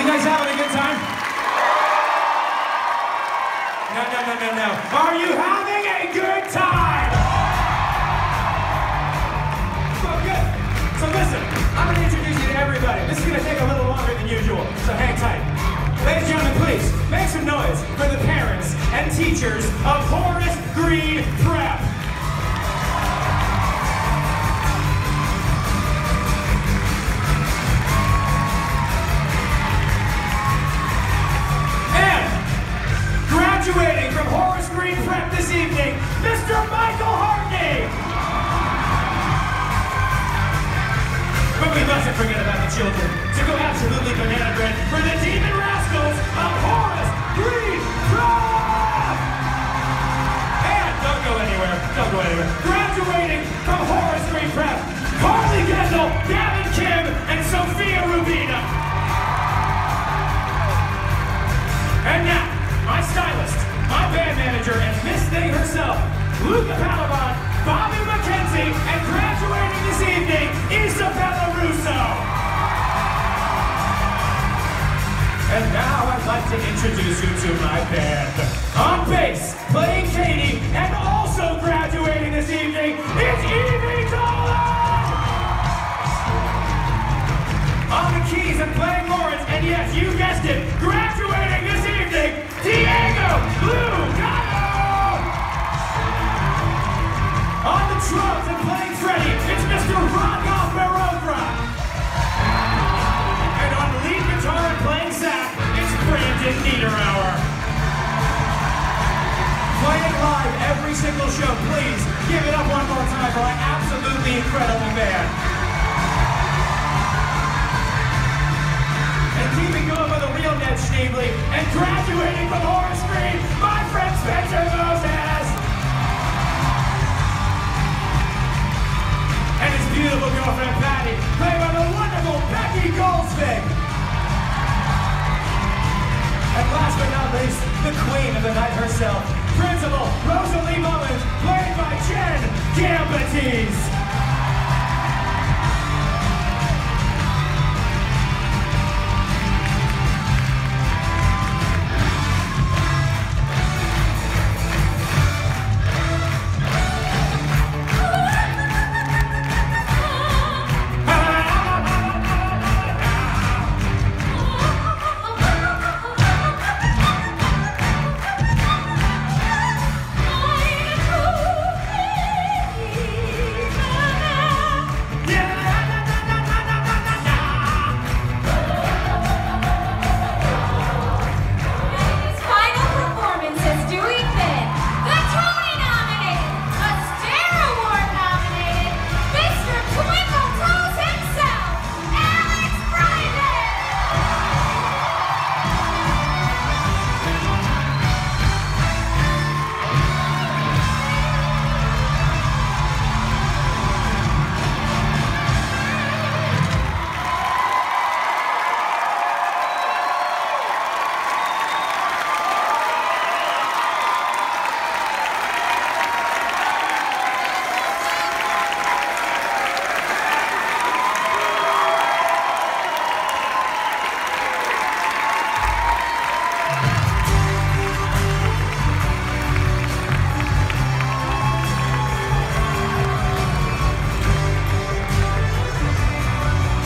you guys having a good time? No, no, no, no, no. Are you having a good time? Well, good. So listen, I'm gonna introduce you to everybody. This is gonna take a little longer than usual, so hang tight. Ladies and gentlemen, please make some noise for the parents and teachers of Horace Green Prep. Green Prep this evening, Mr. Michael Hartney. But we mustn't forget about the children to go absolutely banana bread for the demon rascals of Horace Green Prep. And don't go anywhere, don't go anywhere. Graduating from manager, and Miss Thing herself, Luca Palamon, Bobby McKenzie, and graduating this evening, Isabella Russo. And now I'd like to introduce you to my band. On bass, playing Katie, and also graduating this evening, it's Evie Dolan! On the keys and playing Lawrence, and yes, you guessed it, every single show, please give it up one more time for our absolutely incredible band. and keeping going with the real Ned Schneebly, and graduating from Horace Green, my friend Spencer Moses! And his beautiful girlfriend Patty, played by the wonderful Becky Gulsvig! And last but not least, the queen of the night herself,